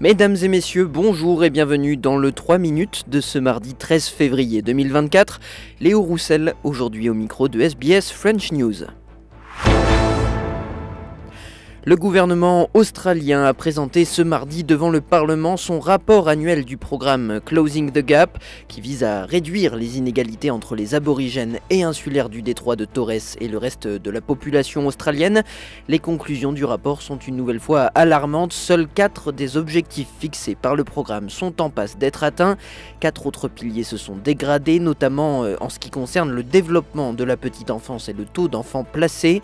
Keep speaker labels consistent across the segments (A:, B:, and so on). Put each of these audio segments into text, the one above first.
A: Mesdames et messieurs, bonjour et bienvenue dans le 3 minutes de ce mardi 13 février 2024. Léo Roussel, aujourd'hui au micro de SBS French News. Le gouvernement australien a présenté ce mardi devant le Parlement son rapport annuel du programme Closing the Gap, qui vise à réduire les inégalités entre les aborigènes et insulaires du détroit de Torres et le reste de la population australienne. Les conclusions du rapport sont une nouvelle fois alarmantes. Seuls quatre des objectifs fixés par le programme sont en passe d'être atteints. Quatre autres piliers se sont dégradés, notamment euh, en ce qui concerne le développement de la petite enfance et le taux d'enfants placés.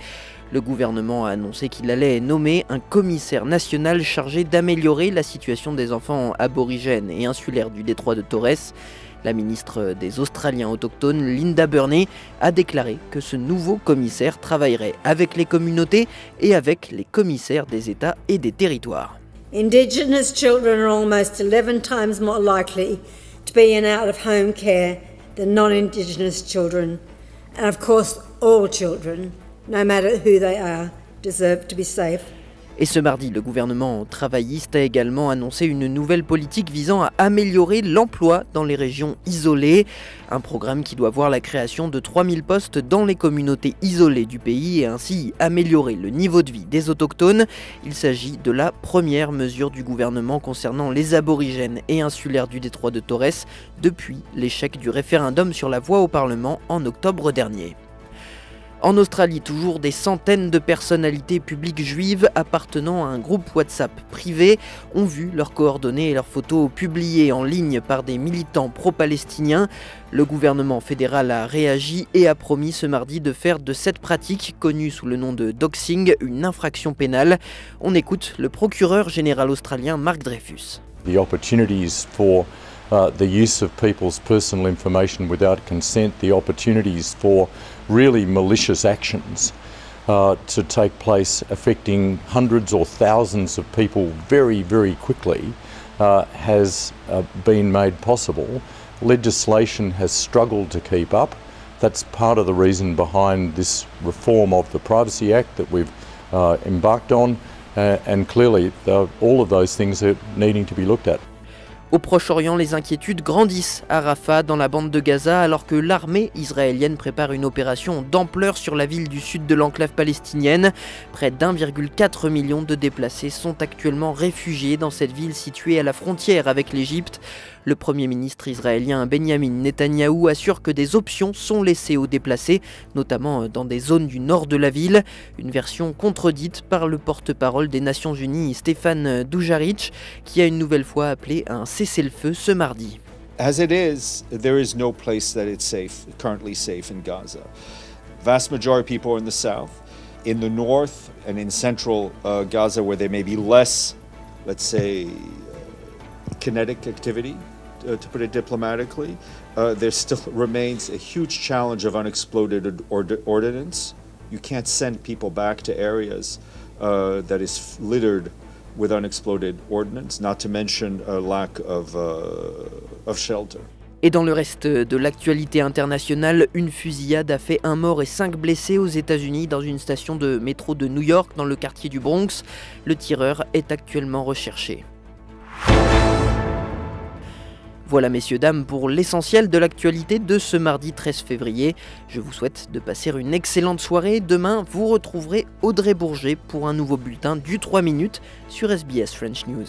A: Le gouvernement a annoncé qu'il allait nommer un commissaire national chargé d'améliorer la situation des enfants aborigènes et insulaires du détroit de Torres. La ministre des Australiens autochtones, Linda Burney, a déclaré que ce nouveau commissaire travaillerait avec les communautés et avec les commissaires des États et des territoires.
B: Indigenous children are almost 11 times more likely to be in out of home care non Indigenous children. And of course, all children no matter who they are, deserve to be safe.
A: Et ce mardi, le gouvernement travailliste a également annoncé une nouvelle politique visant à améliorer l'emploi dans les régions isolées. Un programme qui doit voir la création de 3000 postes dans les communautés isolées du pays et ainsi améliorer le niveau de vie des autochtones. Il s'agit de la première mesure du gouvernement concernant les aborigènes et insulaires du détroit de Torres depuis l'échec du référendum sur la voie au Parlement en octobre dernier. En Australie, toujours des centaines de personnalités publiques juives appartenant à un groupe WhatsApp privé ont vu leurs coordonnées et leurs photos publiées en ligne par des militants pro-palestiniens. Le gouvernement fédéral a réagi et a promis ce mardi de faire de cette pratique, connue sous le nom de doxing, une infraction pénale. On écoute le procureur général australien Mark Dreyfus.
C: Uh, the use of people's personal information without consent, the opportunities for really malicious actions uh, to take place affecting hundreds or thousands of people very, very quickly uh, has uh, been made possible. Legislation has struggled to keep up. That's part of the reason behind this reform of the Privacy Act that we've uh, embarked on. And clearly, all of those things are needing to be looked at.
A: Au Proche-Orient, les inquiétudes grandissent à Rafah, dans la bande de Gaza, alors que l'armée israélienne prépare une opération d'ampleur sur la ville du sud de l'enclave palestinienne. Près d'1,4 million de déplacés sont actuellement réfugiés dans cette ville située à la frontière avec l'Égypte. Le Premier ministre israélien Benjamin Netanyahou assure que des options sont laissées aux déplacés, notamment dans des zones du nord de la ville, une version contredite par le porte-parole des Nations Unies Stéphane Dujarric, qui a une nouvelle fois appelé un cessez-le-feu ce mardi.
D: As it is, there is no place that it's safe, currently safe in Gaza. Vast majority of people are in the south. In the north and in central uh, Gaza, where there may be less, let's say, uh, kinetic activity, uh, to put it diplomatically. Uh, there still remains a huge challenge of unexploded ord ordnance. You can't send people back to areas uh, that is littered with unexploded ordnance, not to mention a lack of, uh, of shelter.
A: Et dans le reste de l'actualité internationale, une fusillade a fait un mort et cinq blessés aux États-Unis dans une station de métro de New York dans le quartier du Bronx. Le tireur est actuellement recherché. Voilà messieurs, dames, pour l'essentiel de l'actualité de ce mardi 13 février. Je vous souhaite de passer une excellente soirée. Demain, vous retrouverez Audrey Bourget pour un nouveau bulletin du 3 minutes sur SBS French News.